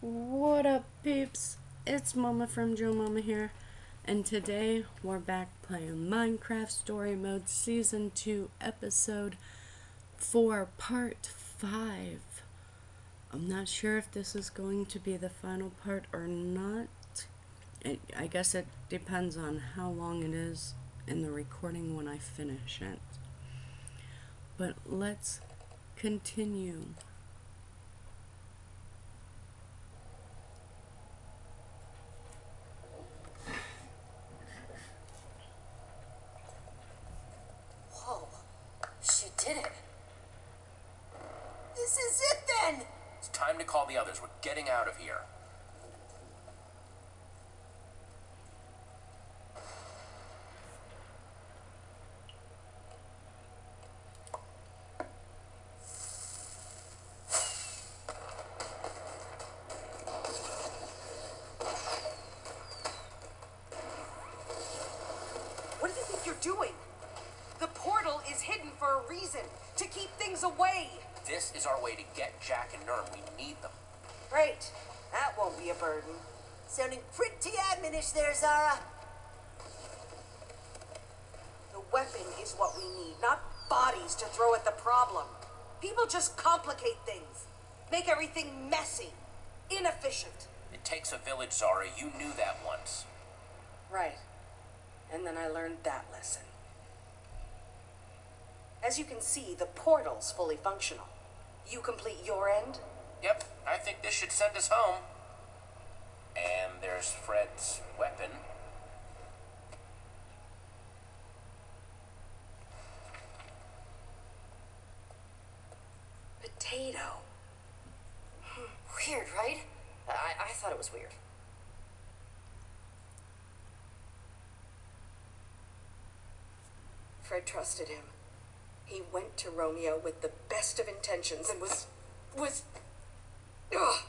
What up, peeps? It's Mama from Joe Mama here, and today we're back playing Minecraft Story Mode Season 2, Episode 4, Part 5. I'm not sure if this is going to be the final part or not. I, I guess it depends on how long it is in the recording when I finish it. But let's continue. Whoa, she did it. This is it then! It's time to call the others. We're getting out of here. What do you think you're doing? The portal is hidden for a reason to keep things away. This is our way to get Jack and Nurm. We need them. Great. That won't be a burden. Sounding pretty admonish there, Xara. The weapon is what we need, not bodies to throw at the problem. People just complicate things, make everything messy, inefficient. It takes a village, Xara. You knew that once. Right. And then I learned that lesson. As you can see, the portal's fully functional. You complete your end, Yep, I think this should send us home. And there's Fred's weapon. potato. Hmm, weird, right? I, I thought it was weird. Fred trusted him. He went to Romeo with the best of intentions and was. was. Ugh.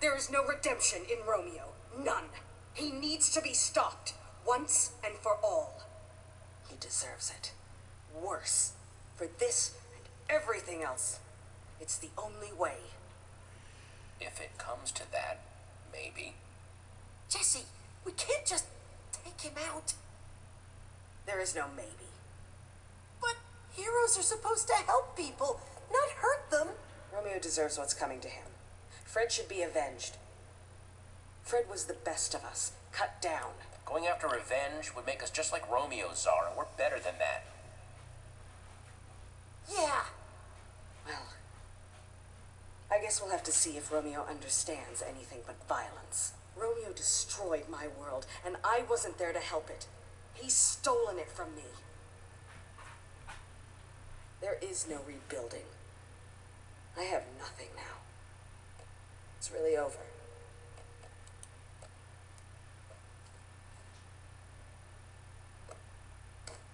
There is no redemption in Romeo. None. He needs to be stopped. Once and for all. He deserves it. Worse. For this and everything else. It's the only way. If it comes to that, maybe. Jesse, we can't just take him out. There is no maybe. But heroes are supposed to help people, not hurt them. Romeo deserves what's coming to him. Fred should be avenged. Fred was the best of us, cut down. Going after revenge would make us just like Romeo, Xara. We're better than that. Yeah. Well, I guess we'll have to see if Romeo understands anything but violence. Romeo destroyed my world, and I wasn't there to help it. He's stolen it from me. There is no rebuilding. I have nothing now. It's really over.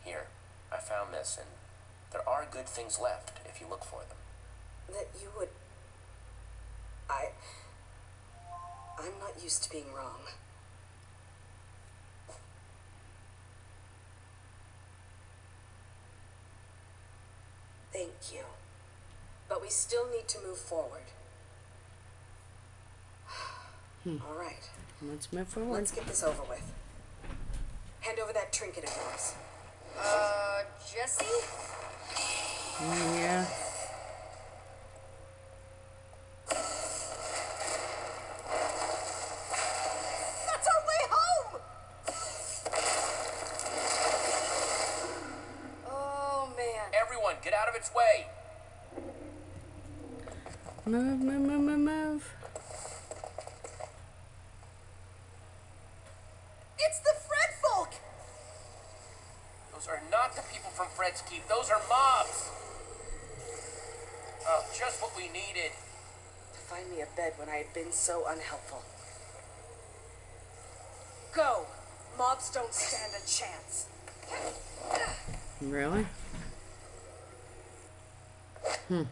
Here, I found this, and there are good things left if you look for them. That you would. I. I'm not used to being wrong. Thank you. But we still need to move forward. All right. Let's move forward. Let's get this over with. Hand over that trinket of yours. Uh, Jesse? Yeah. That's our way home! Oh, man. Everyone, get out of its way! Move, move, move, move, move. It's the Fred folk! Those are not the people from Fred's Keep. Those are mobs! Oh, just what we needed. To find me a bed when I had been so unhelpful. Go! Mobs don't stand a chance. Really? Hmm.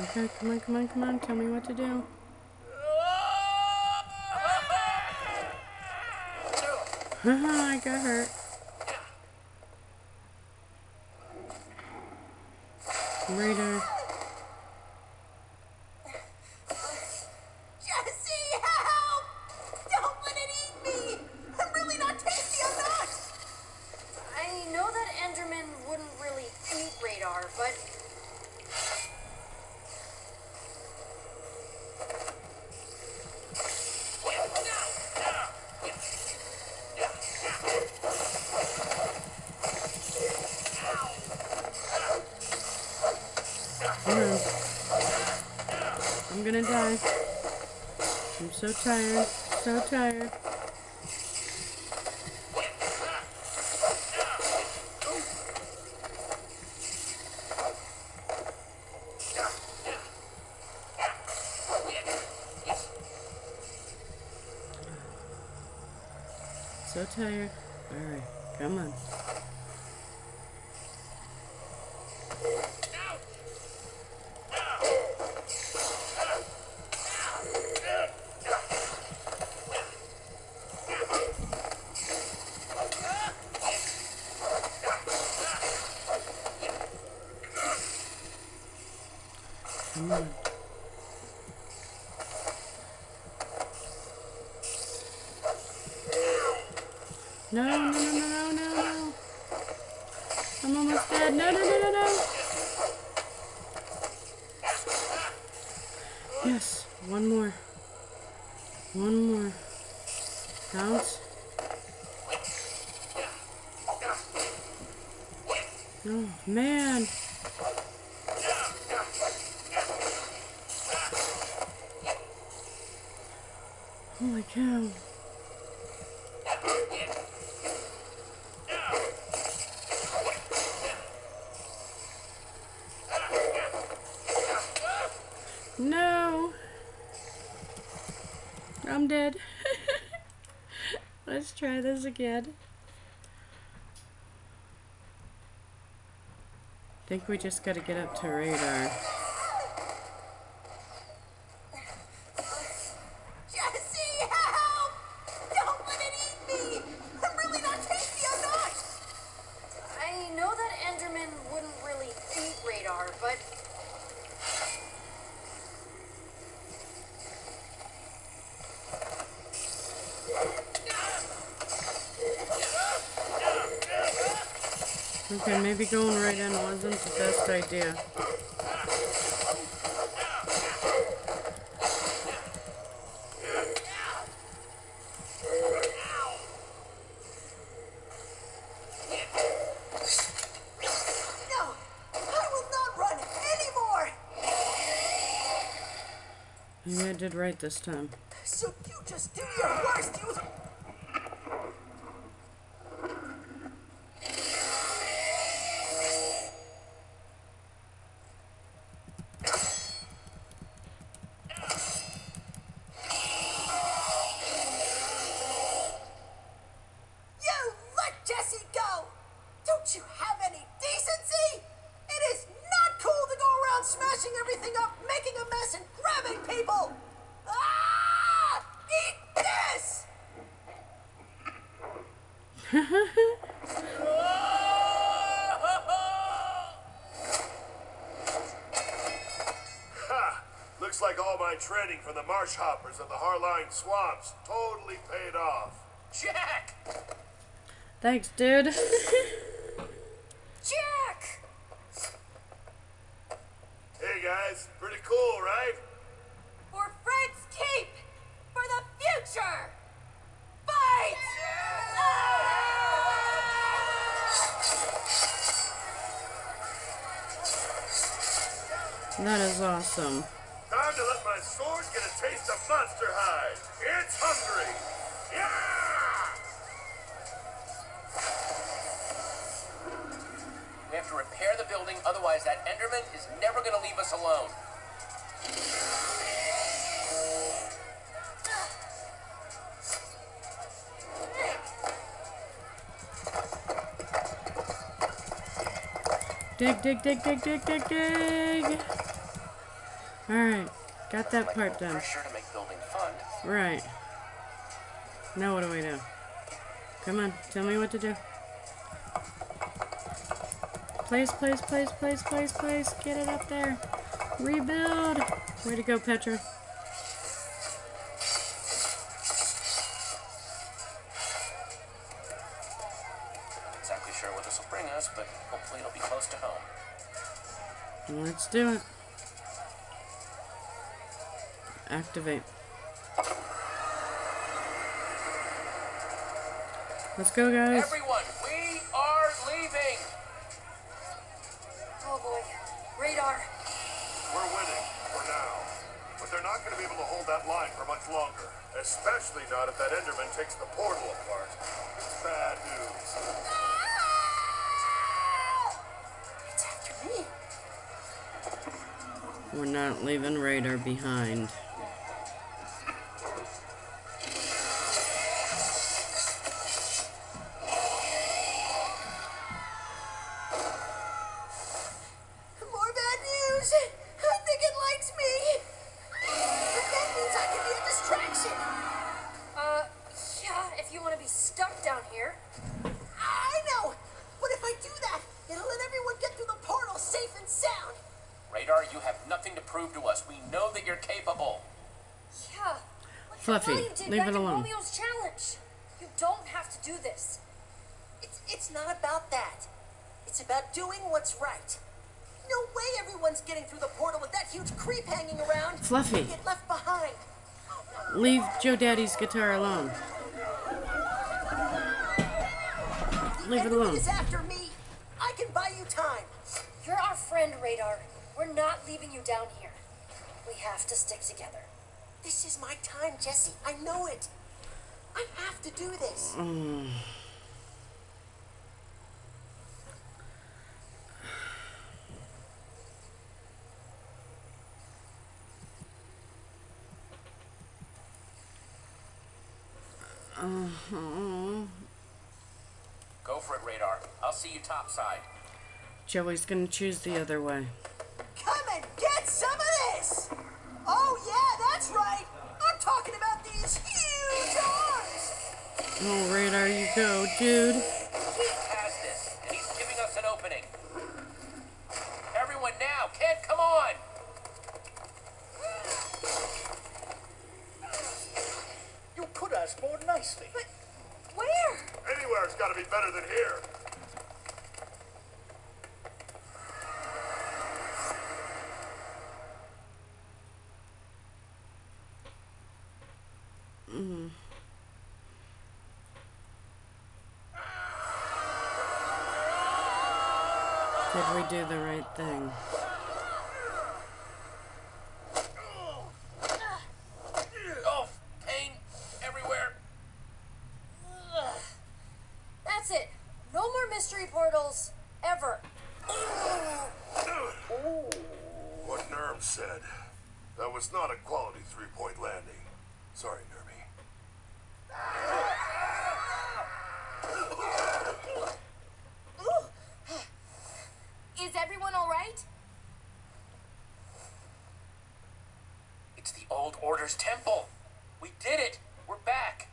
Okay, come on, come on, come on. Tell me what to do. Uh-huh, I got hurt. Radar. Gonna die. I'm so tired. So tired. So tired. Alright, come on. Come on. No, no, no, no, no, no, no. I'm almost dead. No, no, no, no, no. Yes, one more. One more. Bounce. Oh, man. Holy cow. No. I'm dead. Let's try this again. I think we just gotta get up to radar. Jesse, help! Don't let it eat me! I'm really not tasty, I'm not! I know that Enderman wouldn't really eat radar, but Okay, maybe going right in wasn't the best idea. No! I will not run anymore! Maybe I did right this time. So you just do your worst. You Ha! Looks like all my training from the marsh hoppers of the Harline swamps totally paid off. Jack! Thanks, dude. Jack! Hey guys, pretty cool, right? That is awesome. Time to let my sword get a taste of monster hide. It's hungry. Yeah! We have to repair the building, otherwise that Enderman is never gonna leave us alone. Dig, dig, dig, dig, dig, dig, dig. Alright, got that part done. Sure to make building fun. Right. Now what do we do? Come on, tell me what to do. Place, place, place, place, place, place. Get it up there. Rebuild. Way to go, Petra. Let's do it. Activate. Let's go, guys. Everyone, we are leaving. Oh boy. Radar. We're winning, for now. But they're not going to be able to hold that line for much longer. Especially not if that Enderman takes the portal apart. Bad news. We're not leaving Radar behind. Fluffy, how you did leave it alone. Romeo's challenge. You don't have to do this. It's it's not about that. It's about doing what's right. No way everyone's getting through the portal with that huge creep hanging around. Fluffy. Get left behind. Leave Joe Daddy's guitar alone. Leave it alone. is after me. I can buy you time. You're our friend, Radar. We're not leaving you down here. We have to stick together. This is my time, Jesse. I know it. I have to do this. Go for it, Radar. I'll see you topside. Joey's gonna choose the other way. Come and get Oh, Radar, you go, dude. He has this, and he's giving us an opening. Everyone now, Kent, come on! You could ask more nicely. But where? Anywhere's got to be better than here. Did we do the right thing? Oh, pain everywhere. That's it. No more mystery portals. Ever. What Nurm said. That was not a quality three-point landing. Sorry, Nurmy. Is everyone alright? It's the old Order's temple. We did it. We're back.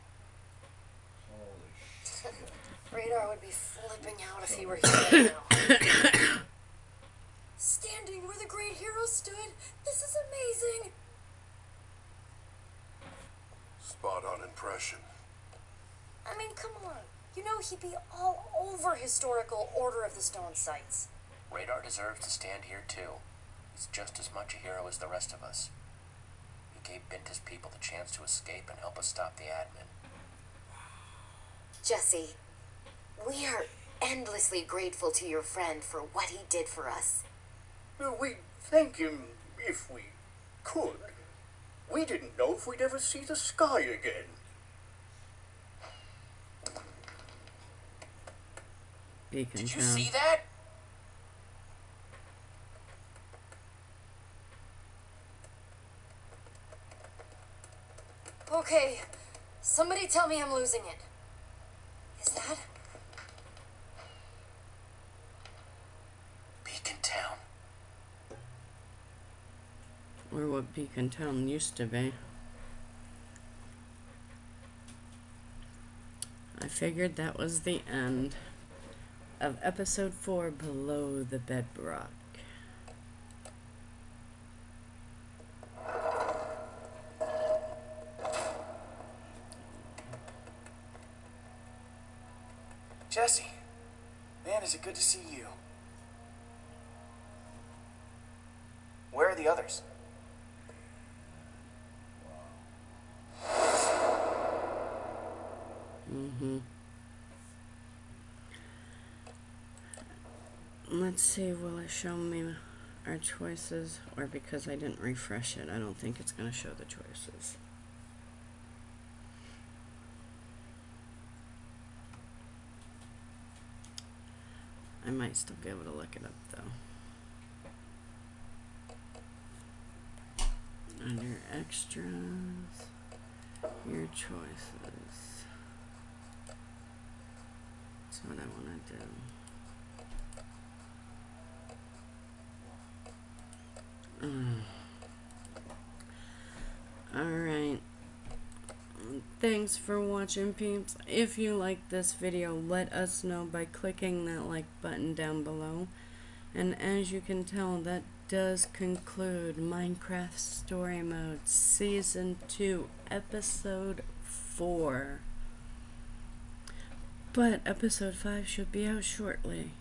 Radar would be flipping out if he were here right now. Standing where the great hero stood. This is amazing. Spot on impression. I mean, come on. You know he'd be all over historical Order of the Stone sites. Radar deserves to stand here too. He's just as much a hero as the rest of us. He gave Binta's people the chance to escape and help us stop the admin. Jesse, we are endlessly grateful to your friend for what he did for us. We'd thank him if we could. We didn't know if we'd ever see the sky again. Beacon Did you Town. see that? Okay, somebody tell me I'm losing it. Is that? Beacon Town. Or what Beacon Town used to be. I figured that was the end of episode 4 Below the Bedrock. Jesse, man, is it good to see you. Where are the others? Mm-hmm. Let's see, will it show me our choices? Or because I didn't refresh it, I don't think it's going to show the choices. I might still be able to look it up though. Under extras, your choices. That's what I want to do. Mm. Alright. Thanks for watching, peeps. If you like this video, let us know by clicking that like button down below. And as you can tell, that does conclude Minecraft Story Mode Season 2, Episode 4. But Episode 5 should be out shortly.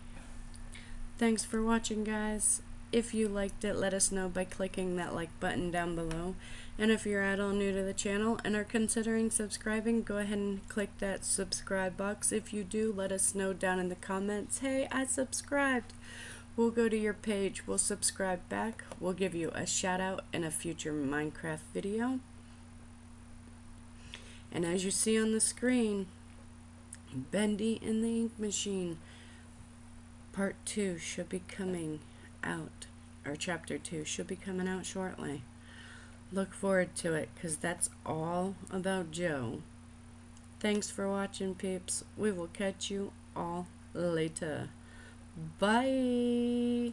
Thanks for watching, guys. If you liked it, let us know by clicking that like button down below. And if you're at all new to the channel and are considering subscribing, go ahead and click that subscribe box. If you do, let us know down in the comments, hey, I subscribed. We'll go to your page, we'll subscribe back, we'll give you a shout out in a future Minecraft video. And as you see on the screen, Bendy and the Ink Machine Part 2 should be coming out, or Chapter 2 should be coming out shortly. Look forward to it, because that's all about Joe. Thanks for watching, peeps. We will catch you all later. Bye.